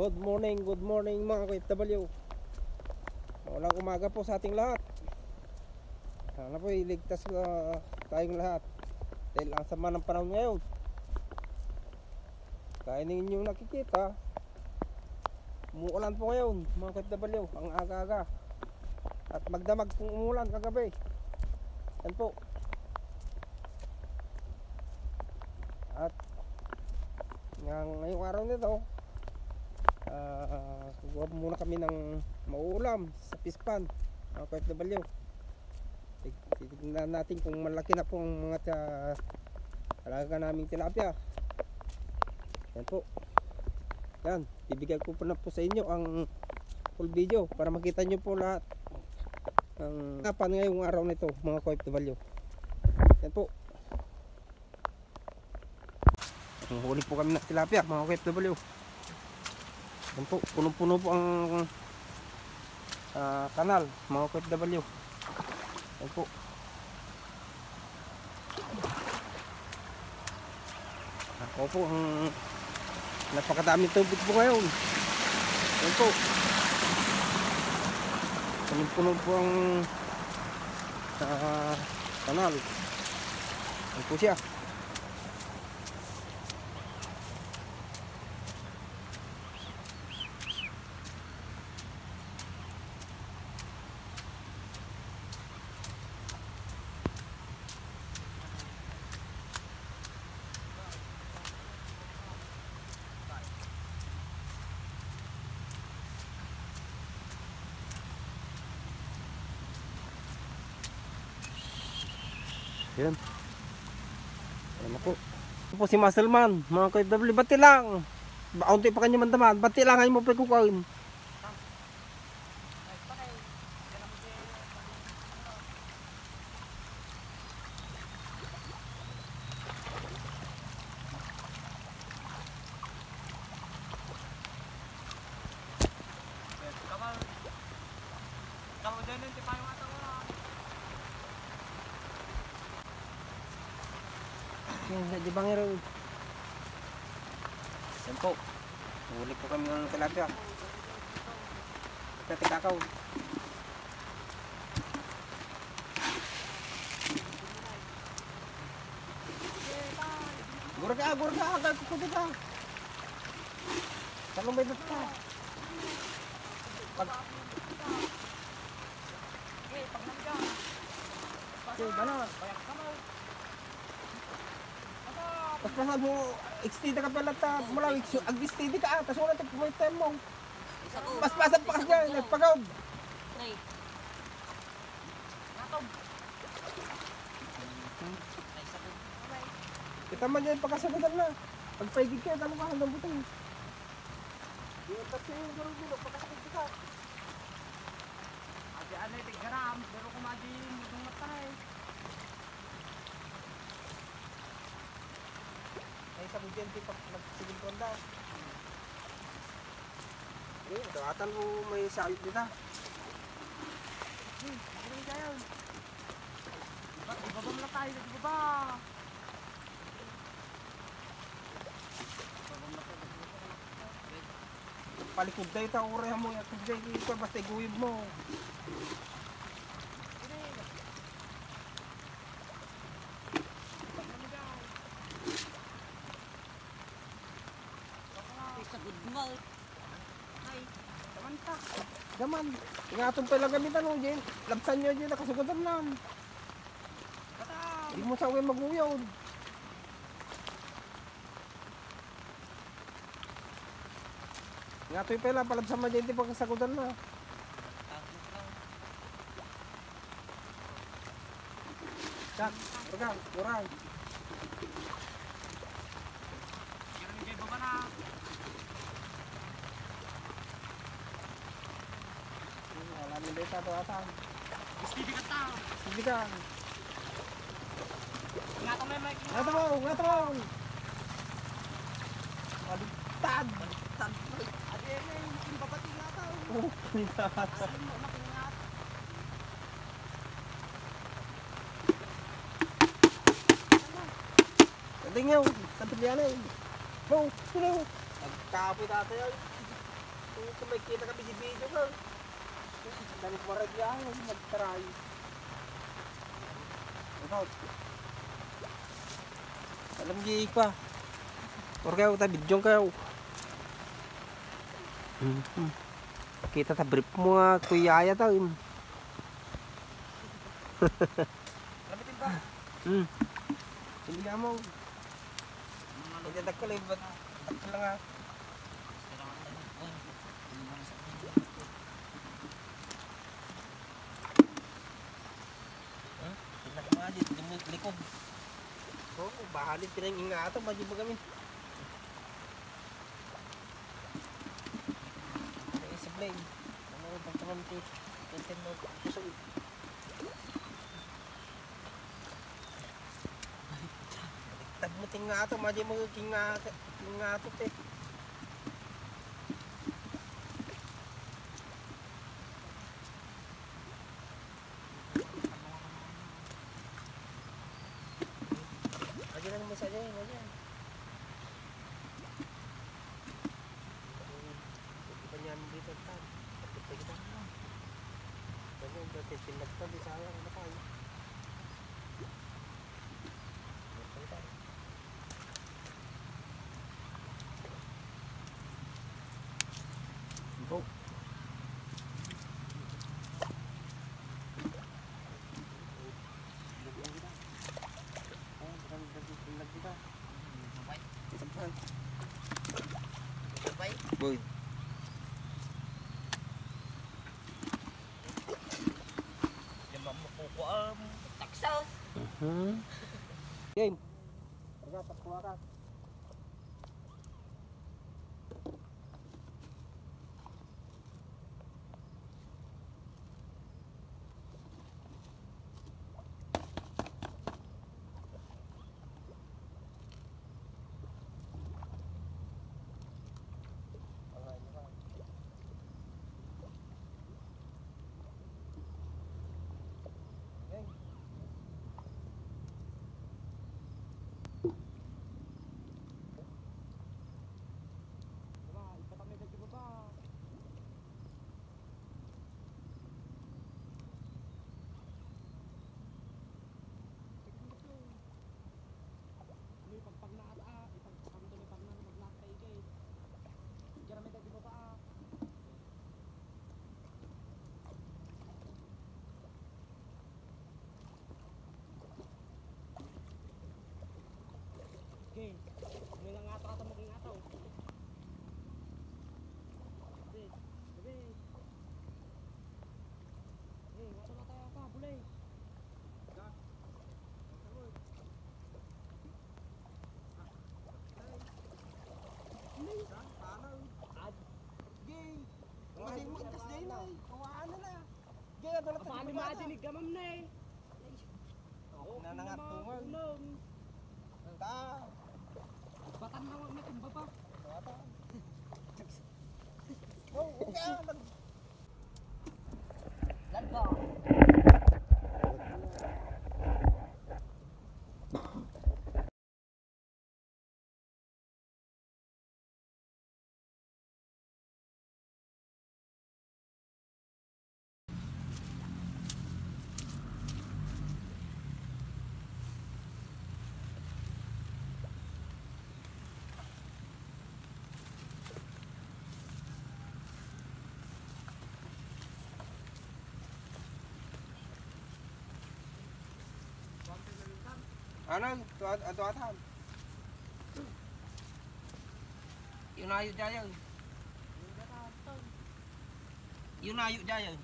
Good morning, good morning mga ka-FW Walang umaga po sa ating lahat. Sana po iligtas na tayong lahat. Dahil ang sama ng panahon ngayon. Kaya ninyo nakikita Umuulan po ngayon mga ka-FW Ang aga-aga. At magdamag pong umulan kagabi. Yan po. At ng ngayong araw nito uh, kukuha muna kami ng mauulam sa pispan mga KFW Tig- titignan natin kung malaki na po ang mga ta- alaga naming tilapia. Yan po. Yan bibigay ko po na po sa inyo ang full video para makita nyo po lahat ang kapan ngayong araw nito mga KFW yan po. Huli po kami ng tilapia mga KFW yan po, punong-puno po ang ah, kanal, mga KFW. Yan po. Ako po, ang napakadaming tubig po ngayon. Yan po. Punong-puno po ang ah, kanal. Yan po siya. Yan. Ayan na po. Si Muscleman, mga KFW. Bati lang. Baunti pa kanya mandaman. Bati lang ay mo pa kukuhin. Yan, di ba ngayon? Yan po. Huli po kami ng tilapia. Pati kakaw. Gurga, gurga, agad ko kundi ka. Talong may dot ka. Pag... Okay, gano'n. Tapos pasal mo, extend ka pala ta, mula, ag-extend ka ah, tapos wala tayo may time mo. Mas pasap pa ka nagpagod. Nay. Natog. Ay, sabog. Kita man yan pagkasagutan na. Pag ka, talo ka hanggang butay. Yung kasi yung garo dito, pagkasagod ka. Ate anay tigharam, pero kumadi mudong matay. Ay sa di pag nagsigil ko daw. Eh, kawatan mo may sayot dito. Magaling kayo. Iba, iba ba mula tayo, di ba? Palikod tayo ta, ureha mo yung kudjay dito, basta iguyib mo. Ay, sabog mo. Ay, taman ka. Gaman, ingatong pa lang gamitan mo, Jen. Labsan nyo, Jen, nakasugutan lang. Hindi mo sa uwi maguyod. Ngatoy pa lang, palabsan mo, Jen, di pagkasagutan na. Sak, kurang, kurang. Meron kayo ba na? Wala mo dito ito atan. Istidi ka tao. Sige ka. Nga ka may mic. Ngato mo, ngato mo. Baliktad. Baliktad. Ate, ay, yung babati nga tao. Oh, Asan mo, makingat. Kating yaw, kating yan eh. Go, tuloy. Nagkapoy tatay ay. Kung kung may kita kami di video ka. Dami ko maragyahan, mag-try. Ito. Alam niyo pa. Or kayo ta video kayo. Mhm. Kita ta brief mo nga kuya ya ta. Lamitin ba? Hmm. Hindi ka mo. Hindi ka lang ba? Takot lang ha. Tingnan mo nga dito, dito likod. Oo, bahalit ka ng ingatan. Badyo ba kami? Naisip lang. Ano rin pang tamanti? Tintin mo. Puso. Tag mo tingato. Badyo mo kingato. te. Badyo lang mo sa dyan. Badyo. Iba niyan dito tan. Tapos pa kita. Ganyan, dati tinagtan di sayang na tayo. Itas din na. Kawaan na na. Gaya, doon natin. Paano madinig gamam na eh? Nanangatungan. Ulong. Ta. Batan na wag na tumba pa. Bata. Oh, okay. Nag- Lalo. Ano? Tuwa- Atuatan. Yun ayo dyan. Yun ayo dyan.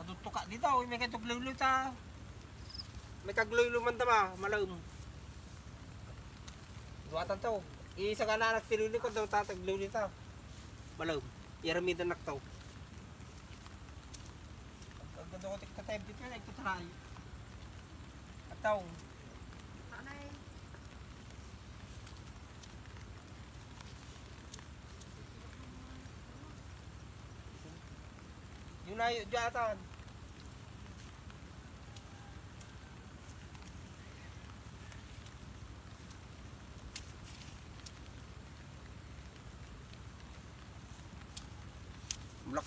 Atutuka dito, may katuglulu ta. May kaglulu man tama, malum. Duwatan to. Isa ka na nagtiluli ko daw tatagluli ta. Malum. Iramida nak to. Ang ganda ko tikta dito na ito try. Ataw. Tanay. Yun na yun, dyan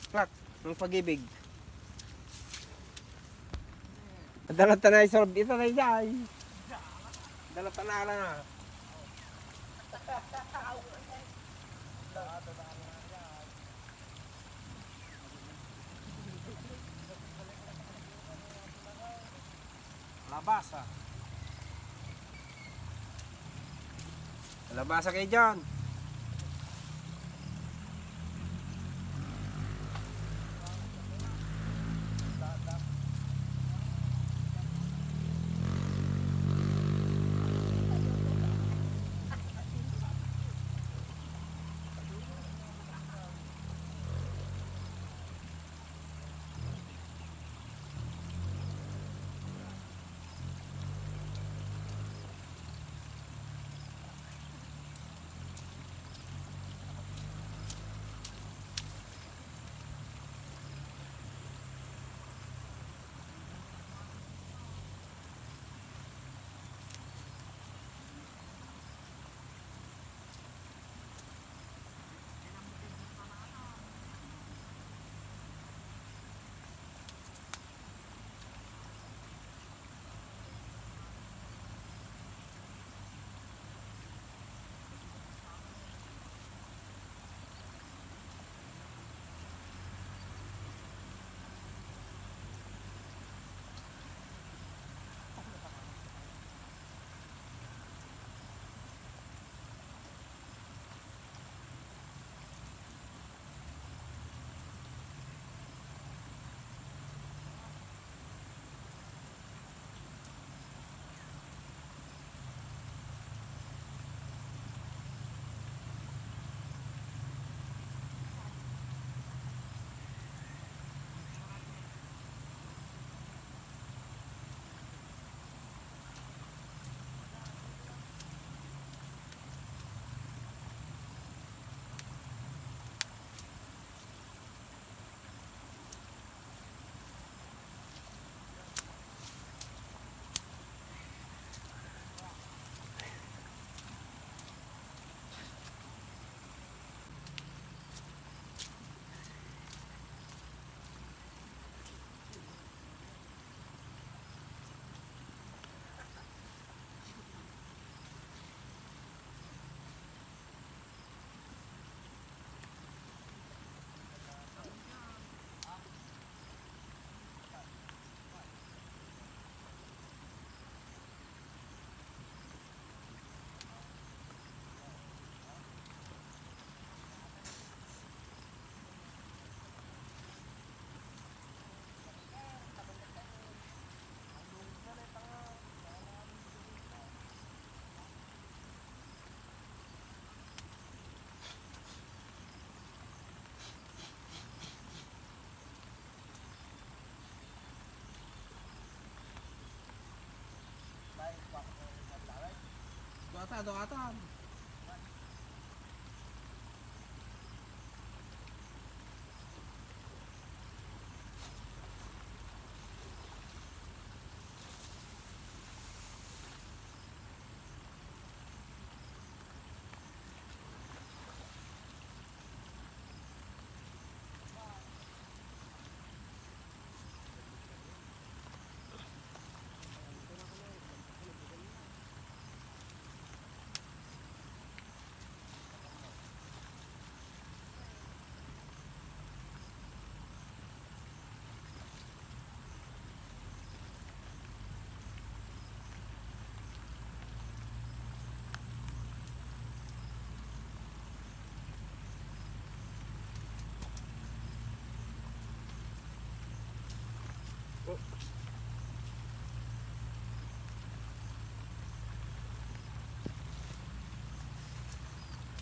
bulaklak ng pag-ibig. Dalat na isolve ito na jay. Dalat na na. Labasa. Labasa kayo dyan. Saya.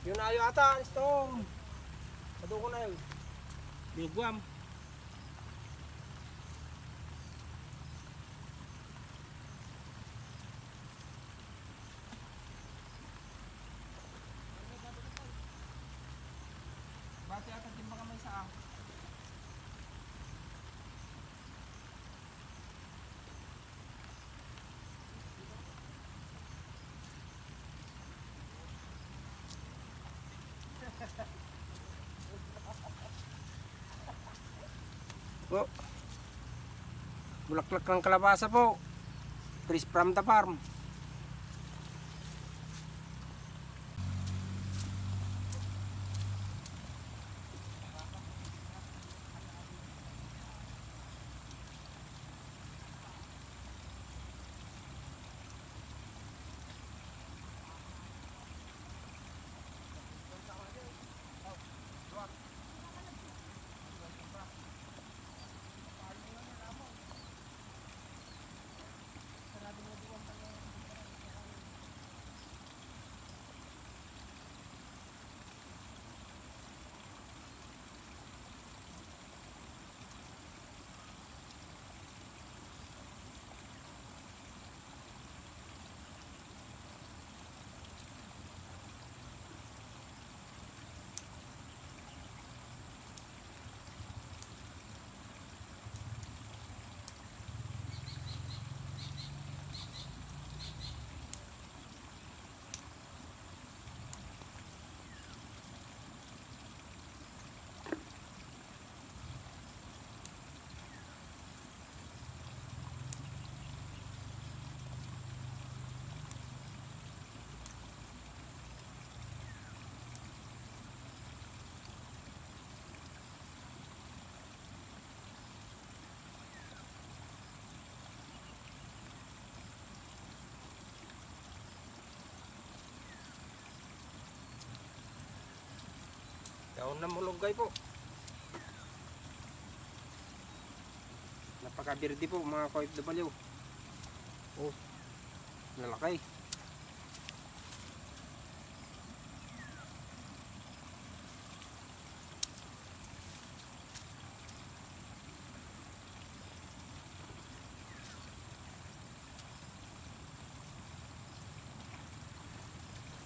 Yun na ayo ata, storm. Ado ko na yun. Bilugwam. Bati ata timba ka may saa. Po. Bulaklak ng kalabasa po. Fresh from the farm. Daon na mulunggay po. Napakabirdi po mga ka-OFW. Oh, lalaki.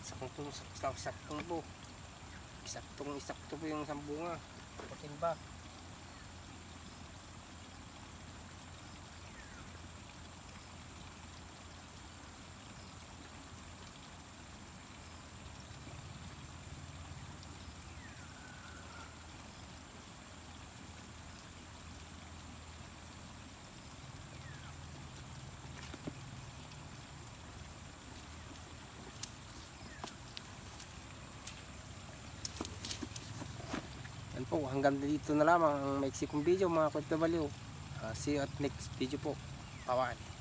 Saktong, saktong, saktong po. Isaktong isakto po yung sambunga. Putin po, hanggang dito na lamang ang maiksi video mga baliw. Uh, see you at next video po. Bye-bye.